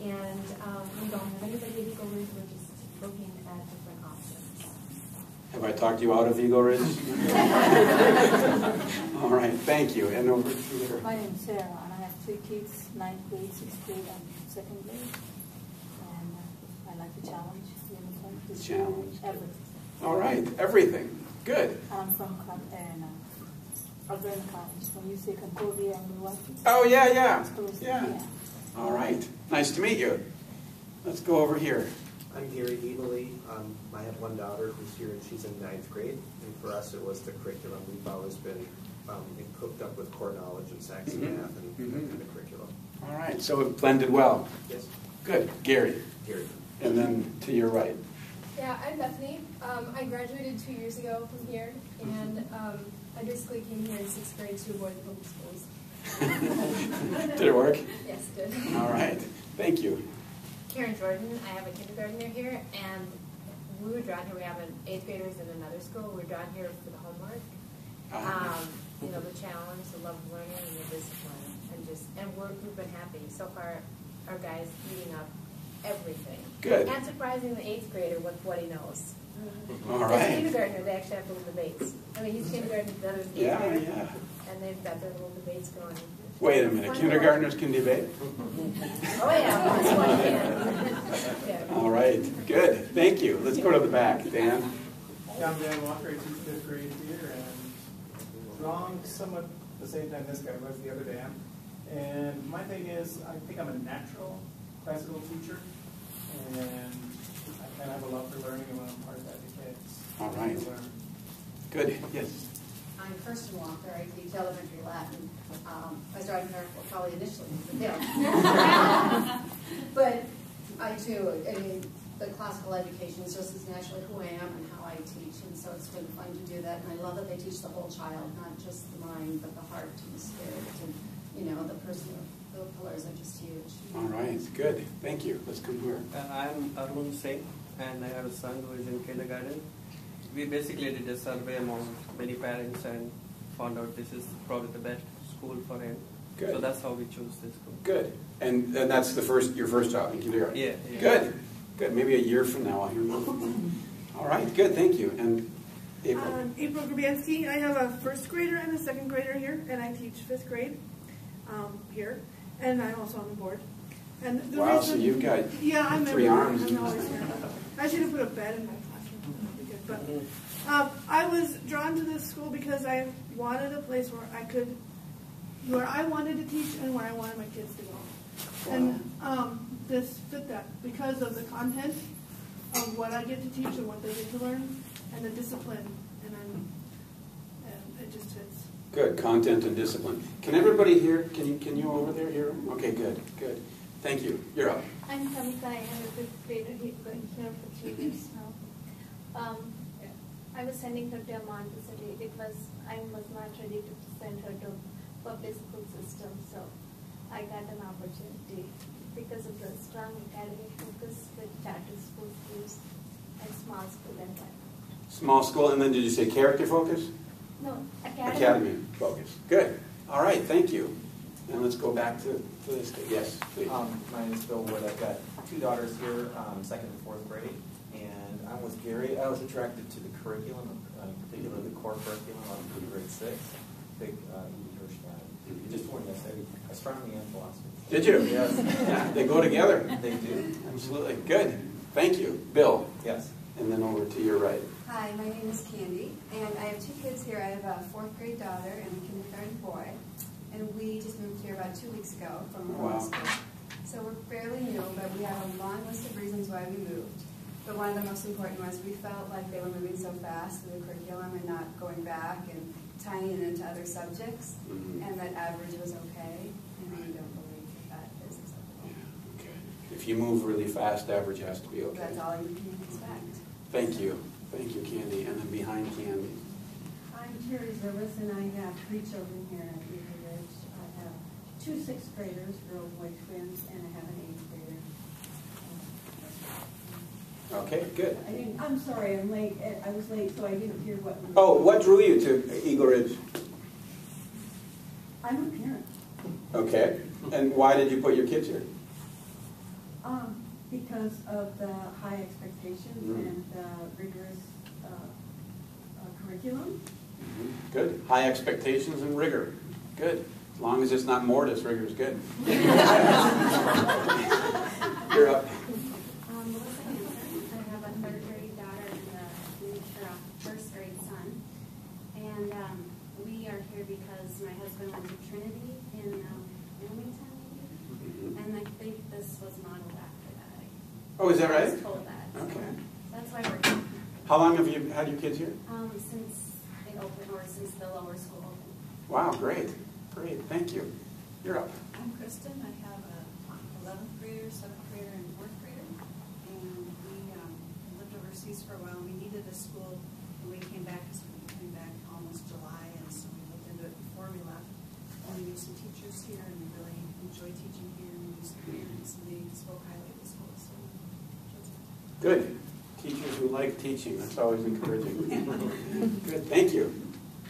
Speaker 12: And um, we don't have anybody at Eagle Ridge. We're just looking at different options.
Speaker 1: Have I talked you out of Eagle Ridge? All right, thank you. And over here.
Speaker 13: My name is Sarah, and I have three kids, ninth grade, sixth grade, and second grade. And uh, I like the challenge, the uniform, the school,
Speaker 1: Challenge.
Speaker 13: everything.
Speaker 1: All right, everything. Good.
Speaker 13: I'm from Con- and, Alberta College. When you say Concordia and Milwaukee.
Speaker 1: Oh, yeah, yeah.
Speaker 13: it's.
Speaker 1: Yeah. All right. Nice to meet you. Let's go over here.
Speaker 14: I'm Gary Eatley. Um, I have one daughter who's here and she's in ninth grade. And for us, it was the curriculum. We've always been um, cooked up with core knowledge and Saxon
Speaker 1: Mhm.
Speaker 14: math and
Speaker 1: Mhm.
Speaker 14: that kind of curriculum.
Speaker 1: All right, so it blended well.
Speaker 14: Yes,
Speaker 1: Good. Gary.
Speaker 14: Gary.
Speaker 1: And then to your right.
Speaker 15: Yeah, I'm Bethany. Um, I graduated two years ago from here, and um, I basically came here in sixth grade to avoid public schools.
Speaker 1: Did it work?
Speaker 15: Yes, it did.
Speaker 1: All right. Thank you.
Speaker 2: Karen Jordan, I have a kindergartner here, and we were drawn here, we have an eighth graders in another school, we were drawn here for the homework.
Speaker 1: Ah.
Speaker 2: Um, you know, the challenge, the love of learning, and the discipline, and just, and we're, we've been happy. So far, our guy's eating up everything.
Speaker 1: Good.
Speaker 2: And surprising the eighth grader with what he knows.
Speaker 1: All
Speaker 2: As
Speaker 1: right.
Speaker 2: kindergartner, they actually have little debates. I mean, he's kindergarten, the other's eighth
Speaker 1: Yeah,
Speaker 2: grader.
Speaker 1: yeah.
Speaker 2: And they've got their little debates going.
Speaker 1: Wait a minute, kindergartners can debate?
Speaker 12: Oh, yeah, that's one can. Yeah.
Speaker 1: All right, good, thank you. Let's go to the back, Dan.
Speaker 16: Yeah, I'm Dan Walker, I teach fifth grade here, and wrong somewhat the same time this guy was the other day. And my thing is, I think I'm a natural classical teacher, and I kind of have a love for learning, and when I'm part of that, the kids.
Speaker 1: All right. Good, yes.
Speaker 17: I'm Kirsten Walker, I teach elementary Latin. Um, I started here probably initially with Bill. But I too, I mean, the classical education is just as naturally who I am and how I teach, and so it's been fun to do that. And I love that they teach the whole child, not just the mind, but the heart and the spirit, and, you know, the personal, the pillars are just huge.
Speaker 1: All right, good, thank you. Let's come here.
Speaker 18: Uh, I'm Arun Singh, and I have a son who is in kindergarten. We basically did a survey among many parents and found out this is probably the best school for him.
Speaker 1: Good.
Speaker 18: So that's how we chose this school.
Speaker 1: Good. And, and that's the first, your first job in kindergarten?
Speaker 18: Yeah, yeah.
Speaker 1: Good, good. Maybe a year from now I'll hear more. All right, good, thank you. And April?
Speaker 19: Um, April Grabansky. I have a first grader and a second grader here, and I teach fifth grade um, here, and I'm also on the board. And the
Speaker 1: Wow,
Speaker 19: reason,
Speaker 1: so you've got
Speaker 19: yeah, I'm
Speaker 1: three
Speaker 19: everywhere.
Speaker 1: arms.
Speaker 19: I'm always here. I should have put a bed in my classroom. That'd be good. But um, I was drawn to this school because I wanted a place where I could, where I wanted to teach and where I wanted my kids to go. And um, this fit that because of the content of what I get to teach and what they get to learn, and the discipline, and I'm, and it just fits.
Speaker 1: Good, content and discipline. Can everybody hear, can you, can you over there hear? Okay, good, good. Thank you. You're up.
Speaker 20: I'm Kamika. I have a fifth grader here, going here for three years now. Um, I was sending her to a Montessori. It was I was not ready to send her to public school system, so I got an opportunity because of the strong academic focus with charter school schools and small school environment.
Speaker 1: Small school, and then did you say character focus?
Speaker 20: No, academy.
Speaker 1: Academy focus. Good. All right, thank you. And let's go back to, to this. Yes, please.
Speaker 21: Um, my name is Bill Wood. I've got two daughters here, um, second and fourth grade, and I was with Gary. I was attracted to the curriculum, uh, in particular the core curriculum on through grade six. Big uh, E. Hirschman. Just one yes, I studied astronomy and philosophy.
Speaker 1: Did you?
Speaker 21: Yes.
Speaker 1: Yeah, they go together.
Speaker 21: They do.
Speaker 1: Absolutely. Good. Thank you. Bill?
Speaker 21: Yes.
Speaker 1: And then over to your right.
Speaker 22: Hi, my name is Candy, and I have two kids here. I have a fourth grade daughter and a kindergarten boy, and we just moved here about two weeks ago from
Speaker 1: Wow.
Speaker 22: wow. school. So we're fairly new, but we have a long list of reasons why we moved. But one of the most important was we felt like they were moving so fast through the curriculum and not going back and tying it into other subjects,
Speaker 1: Mhm.
Speaker 22: and that average was okay, and we don't believe that that is acceptable.
Speaker 1: If you move really fast, average has to be okay.
Speaker 22: That's all you can expect.
Speaker 1: Thank you. Thank you, Candy. And then behind Candy.
Speaker 23: I'm Terry Zervis, and I have three children here at Eagle Ridge. I have two sixth graders, girl boy twins, and I have an eighth grader.
Speaker 1: Okay, good.
Speaker 23: I didn't, I'm sorry, I'm late. Uh, I was late, so I didn't hear what.
Speaker 1: Oh, what drew you to Eagle Ridge?
Speaker 23: I'm a parent.
Speaker 1: Okay. And why did you put your kids here?
Speaker 23: Um, because of the high expectations
Speaker 1: Mm.
Speaker 23: and the rigorous uh, uh, curriculum.
Speaker 1: Good. High expectations and rigor. Good. As long as it's not mortis, rigor is good. You're up.
Speaker 24: Um, Melissa Hanson. I have a third grade daughter and a or a first grade son. And um, we are here because my husband went to Trinity in um, Wilmington, maybe. And I think this was modeled after that.
Speaker 1: Oh, is that
Speaker 24: I was told that. so
Speaker 1: Okay.
Speaker 24: That's why we're here.
Speaker 1: How long have you had your kids here?
Speaker 24: Um, since they opened, or since the lower school opened.
Speaker 1: Wow, great. Great. Thank you. You're up.
Speaker 25: I'm Kristen. I have a 11th grader, 7th grader, and 4th grader. And we um, lived overseas for a while. We needed a school when we came back because we came back almost July. And so we looked into it before we left. And we knew some teachers here and we really enjoyed teaching here. And we knew some parents and they spoke highly of the school. So we chose it.
Speaker 1: Good. Teachers who like teaching, that's always encouraging. Good, thank you.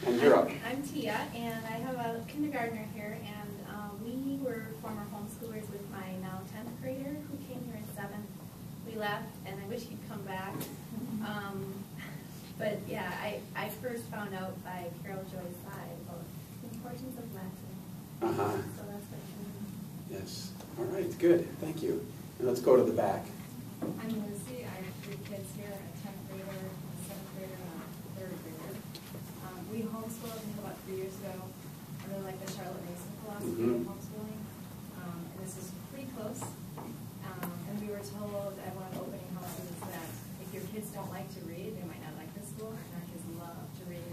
Speaker 1: And you're up.
Speaker 26: I'm Tia, and I have a kindergartner here, and uh, we were former homeschoolers with my now 10th grader who came here in 7th. We left, and I wish he'd come back. Um, but yeah, I, I first found out by Carol Joy Seid about the importance of Latin.
Speaker 1: Uh-huh.
Speaker 26: So
Speaker 1: Yes. All right, good. Thank you. And let's go to the back.
Speaker 27: I'm Lucy. I have three kids here, a tenth grader, a seventh grader, and a third grader. Um, we homeschooled, think about three years ago. I really like the Charlotte Mason philosophy of
Speaker 1: Mhm.
Speaker 27: homeschooling. Um, and this is pretty close. Um, and we were told at one of the opening houses that if your kids don't like to read, they might not like this school. And our kids love to read.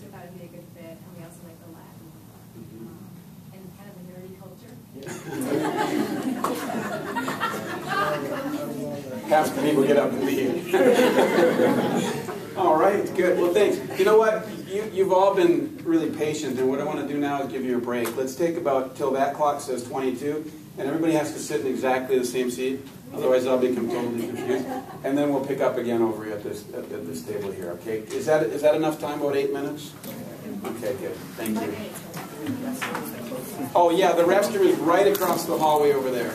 Speaker 27: So we thought it'd be a good fit. And we also like the Latin. Um, and kind of a nerdy culture.
Speaker 1: Half the people get up and leave. all right, good. Well, thanks. You know what? You, you've all been really patient, and what I want to do now is give you a break. Let's take about till that clock says 22, and everybody has to sit in exactly the same seat. Otherwise, I'll become totally confused. And then we'll pick up again over at this at, at this table here. Okay? Is that is that enough time? About eight minutes? Okay, good. Thank you. Oh yeah, the restroom is right across the hallway over there.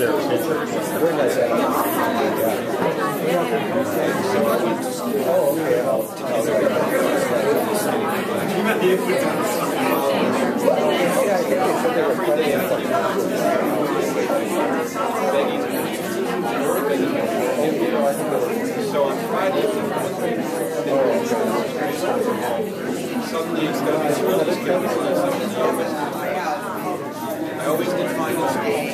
Speaker 28: a picture?
Speaker 1: So on Friday, this. I always did fine in